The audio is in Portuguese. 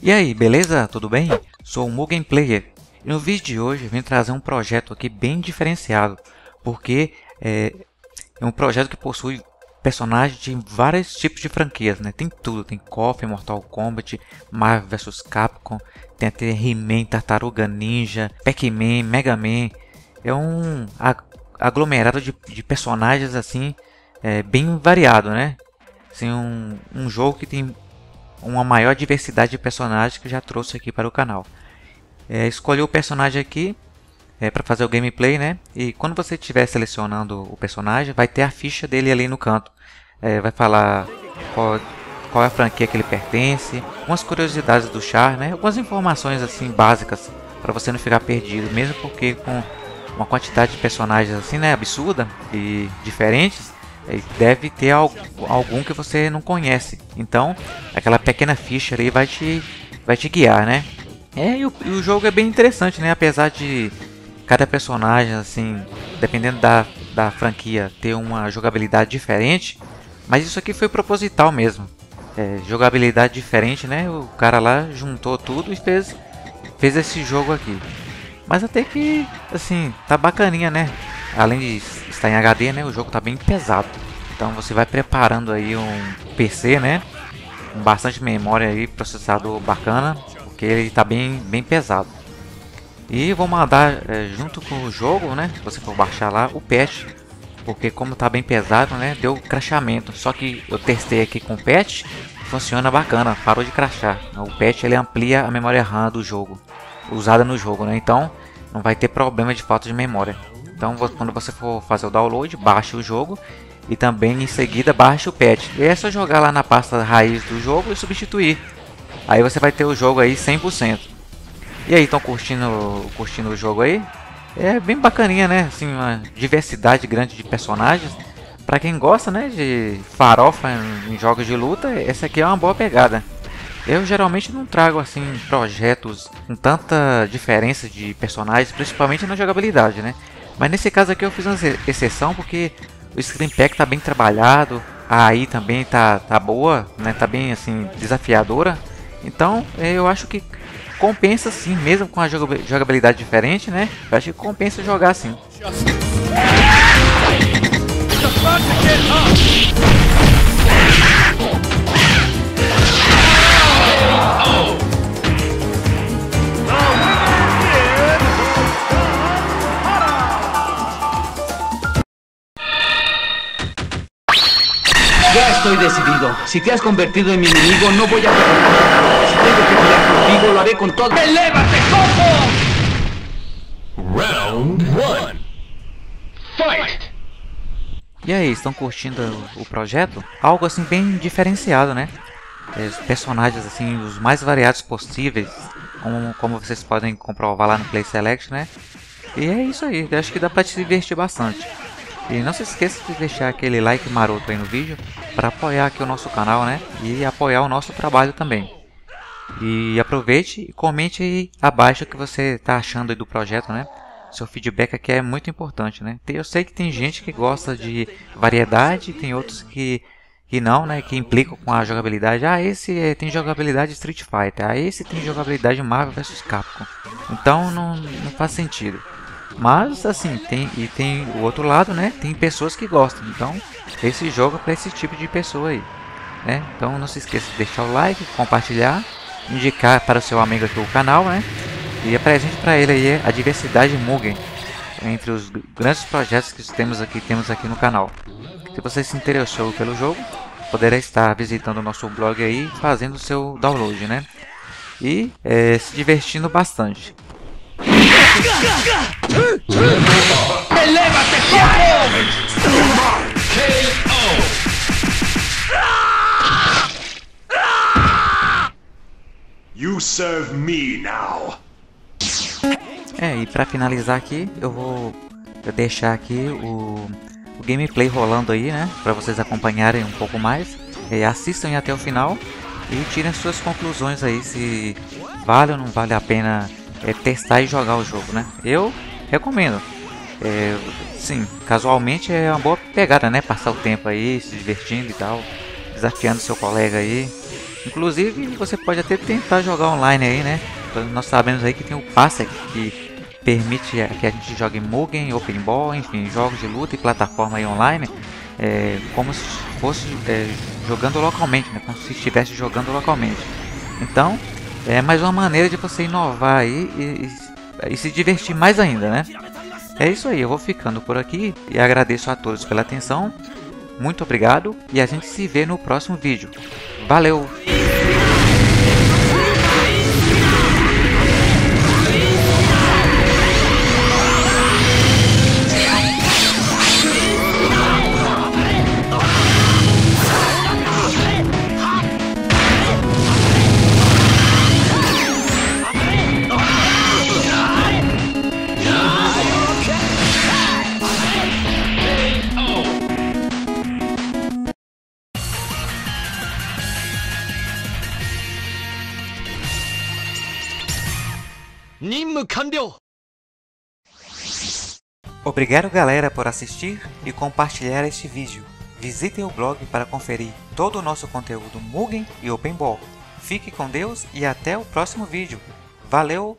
E aí, beleza? Tudo bem? Sou o Mugen Player e no vídeo de hoje vim trazer um projeto aqui bem diferenciado, porque é, é um projeto que possui personagens de vários tipos de franquias, né? Tem tudo, tem KOF, Mortal Kombat, Marvel vs Capcom, tem até He-Man, Tartaruga Ninja, Pac-Man, Mega Man. É um aglomerado de, de personagens assim, é, bem variado, né? Assim, um, um jogo que tem uma maior diversidade de personagens que já trouxe aqui para o canal. É, escolhi o personagem aqui é, para fazer o gameplay, né? E quando você estiver selecionando o personagem, vai ter a ficha dele ali no canto. É, vai falar qual, qual é a franquia que ele pertence, algumas curiosidades do char, né? Algumas informações assim básicas para você não ficar perdido, mesmo porque com uma quantidade de personagens assim, né, absurda e diferentes, deve ter algum que você não conhece. Então, aquela pequena ficha ali vai te, vai te guiar, né? É, e o, e o jogo é bem interessante, né? Apesar de cada personagem, assim, dependendo da, da franquia, ter uma jogabilidade diferente. Mas isso aqui foi proposital mesmo. É, jogabilidade diferente, né? O cara lá juntou tudo e fez, fez esse jogo aqui. Mas até que, assim, tá bacaninha, né? Além de estar em HD, né? O jogo tá bem pesado. Então você vai preparando aí um PC, né? Com bastante memória aí, processador bacana, porque ele tá bem, bem pesado. E vou mandar é, junto com o jogo, né? Se você for baixar lá, o patch. Porque como tá bem pesado, né? Deu crashamento. Só que eu testei aqui com o patch, funciona bacana, parou de crashar. O patch ele amplia a memória RAM do jogo, usada no jogo, né? Então não vai ter problema de falta de memória. Então quando você for fazer o download, baixe o jogo e também em seguida baixe o patch. E é só jogar lá na pasta raiz do jogo e substituir. Aí você vai ter o jogo aí 100%. E aí, estão curtindo, curtindo o jogo aí? É bem bacaninha, né? Assim, uma diversidade grande de personagens. Para quem gosta, né, de farofa em, jogos de luta, essa aqui é uma boa pegada. Eu geralmente não trago assim projetos com tanta diferença de personagens, principalmente na jogabilidade, né? Mas nesse caso aqui eu fiz uma exceção porque o Screen Pack tá bem trabalhado, a AI também tá, tá boa, né? Tá bem assim desafiadora. Então eu acho que compensa sim, mesmo com a jogabilidade diferente, né? Eu acho que compensa jogar sim. Ya estoy decidido. Si te has convertido en mi enemigo, no voy a Si tengo que pelear contigo, lo haré con todo. ¡Elévate, cojo! Round 1 Fight! E aí, estão curtindo o projeto? Algo assim bem diferenciado, né? Os personagens assim, os mais variados possíveis, como, como vocês podem comprovar lá no Play Select, né? E é isso aí, acho que dá pra te divertir bastante. E não se esqueça de deixar aquele like maroto aí no vídeo para apoiar aqui o nosso canal, né? E apoiar o nosso trabalho também. E aproveite e comente aí abaixo o que você está achando do projeto, né? Seu feedback aqui é muito importante, né? Eu sei que tem gente que gosta de variedade, tem outros que, que não, né? Que implicam com a jogabilidade. Ah, esse é, tem jogabilidade Street Fighter. Ah, esse tem jogabilidade Marvel vs Capcom. Então não, não faz sentido. Mas assim, tem e tem o outro lado, né? Tem pessoas que gostam. Então, esse jogo é para esse tipo de pessoa aí, né? Então, não se esqueça de deixar o like, compartilhar, indicar para o seu amigo aqui o canal, né? E apresente para ele aí a diversidade Mugen entre os grandes projetos que temos aqui, temos aqui no canal. Se você se interessou pelo jogo, poderá estar visitando o nosso blog aí, fazendo o seu download, né? E é, se divertindo bastante. ¡Elévate, You serve me now. É, e para finalizar aqui, eu vou deixar aqui o, o gameplay rolando aí, né? Para vocês acompanharem um pouco mais. E assistam até o final e tirem suas conclusões aí se vale ou não vale a pena é testar e jogar o jogo, né? Eu recomendo. É, sim, casualmente é uma boa pegada, né? Passar o tempo aí, se divertindo e tal, desafiando seu colega aí. Inclusive, você pode até tentar jogar online aí, né? Nós sabemos aí que tem o Passec, que permite que a gente jogue Mugen, Open Ball, enfim, jogos de luta e plataforma aí online, é, como se fosse é, jogando localmente, né? Como se estivesse jogando localmente. Então, é mais uma maneira de você inovar aí e, e, e se divertir mais ainda, né? É isso aí, eu vou ficando por aqui e agradeço a todos pela atenção. Muito obrigado e a gente se vê no próximo vídeo. Valeu! Obrigado galera por assistir e compartilhar este vídeo. Visitem o blog para conferir todo o nosso conteúdo Mugen e Open Ball. Fique com Deus e até o próximo vídeo. Valeu!